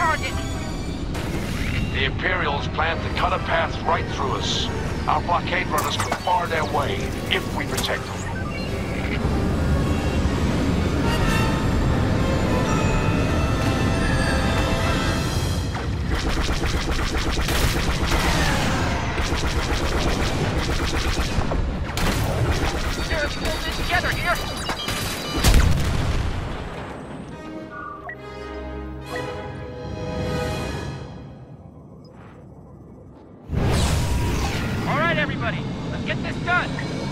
target. The Imperials plan to cut a path right through us. Our blockade runners can bar their way if we protect them. Everybody, let's get this done.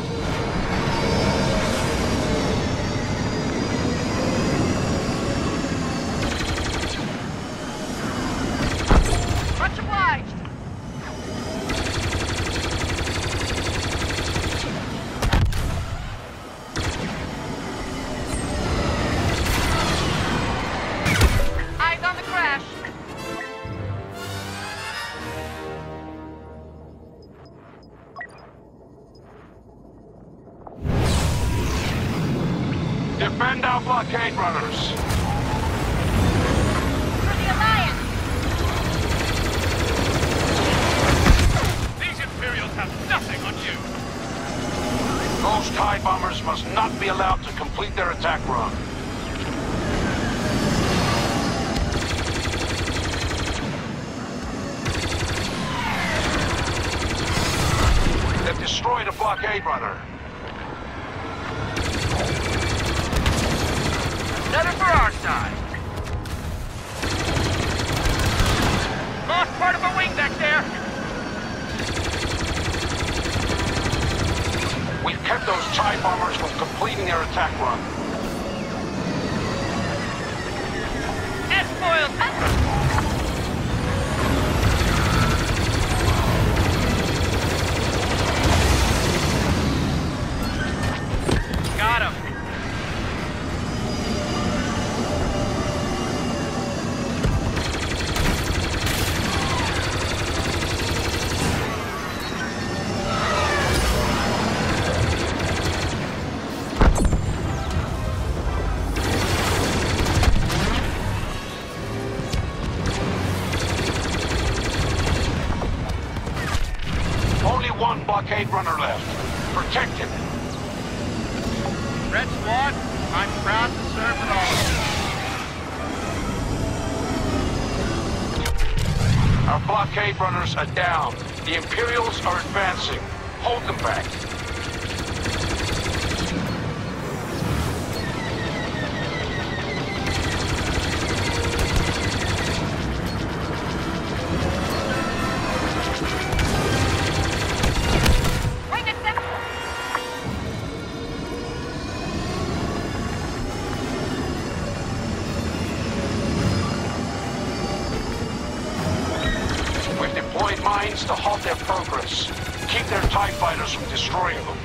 Must not be allowed to complete their attack run. They've destroyed a blockade runner. Another for our side. Lost part of a wing back there. We've kept those TIE bombers from completing their attack run. Runner left. Protect him. Red Squad, I'm proud to serve with all of you. Our blockade runners are down. The Imperials are advancing. Hold them back. Deployed mines to halt their progress. Keep their TIE fighters from destroying them.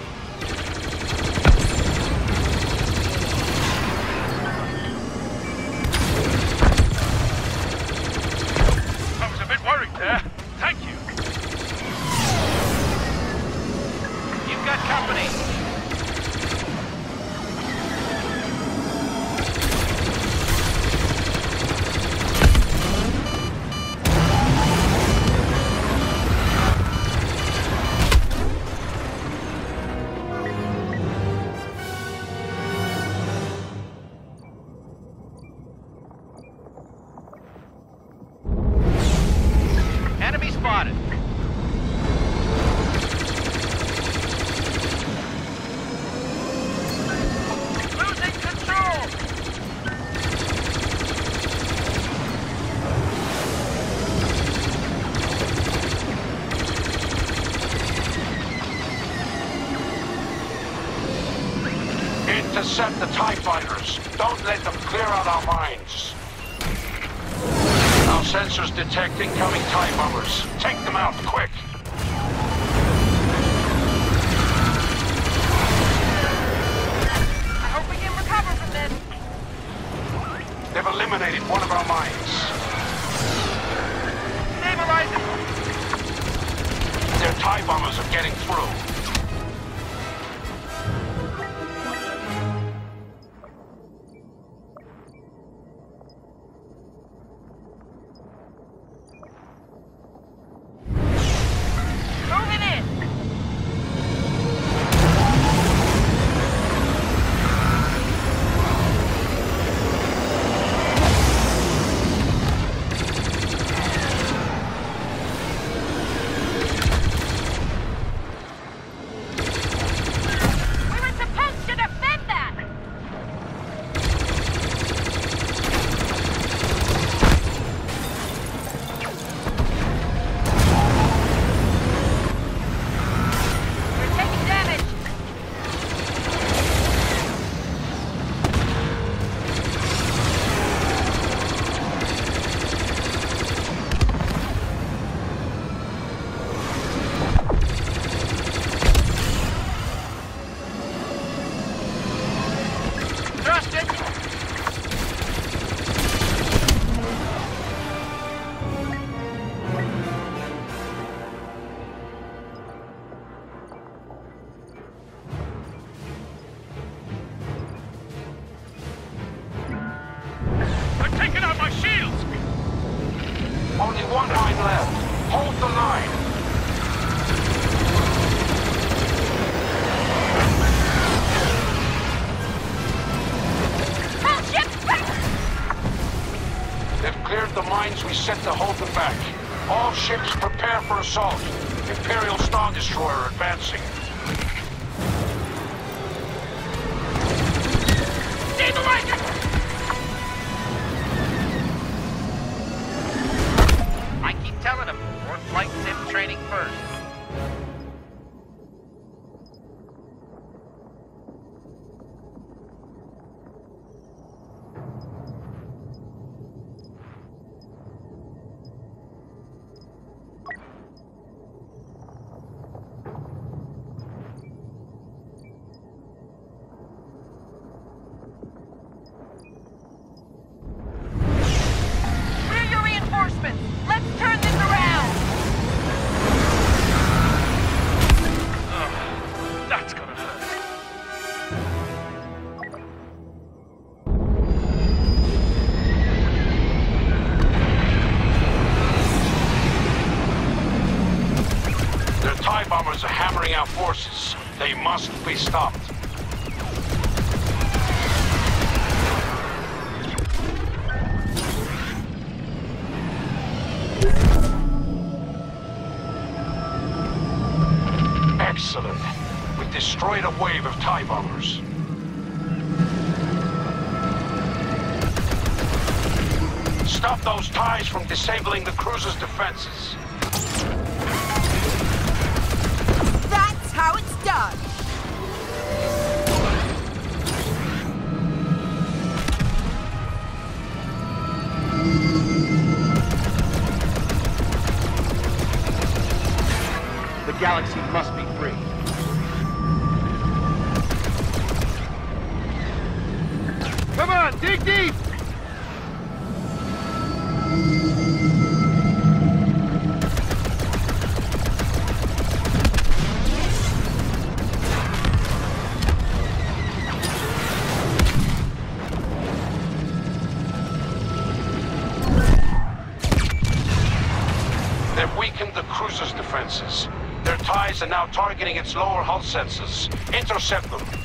I was a bit worried there. Thank you. You've got company. Intercept the TIE fighters. Don't let them clear out our mines. Our sensors detect incoming TIE bombers. Take them out, quick. I hope we can recover from this. They've eliminated one of our mines. Stabilizing. Their TIE bombers are getting through. Back. All ships prepare for assault. Imperial Star Destroyer advancing. We destroyed a wave of TIE bombers. Stop those TIEs from disabling the cruiser's defenses. That's how it's done! The galaxy must be free. Come on, dig deep! They've weakened the cruiser's defenses. Their TIEs are now targeting its lower hull sensors. Intercept them.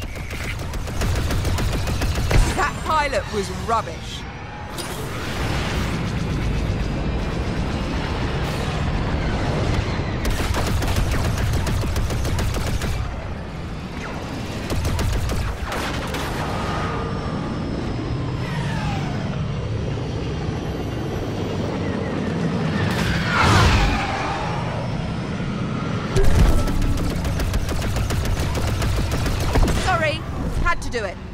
Pilot was rubbish. Sorry, had to do it.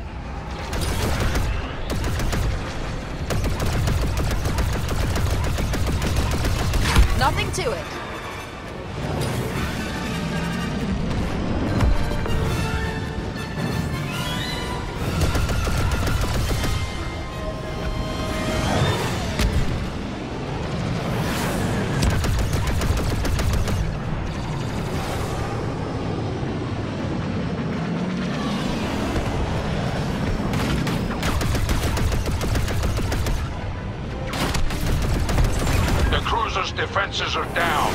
Cruiser's defenses are down.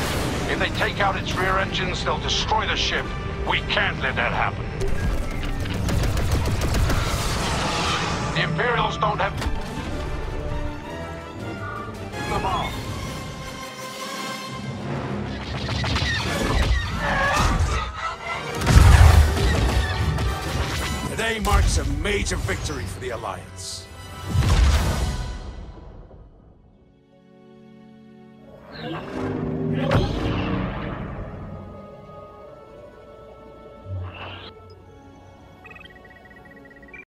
If they take out its rear engines, they'll destroy the ship. We can't let that happen. The Imperials don't have... the bomb. Today marks a major victory for the Alliance.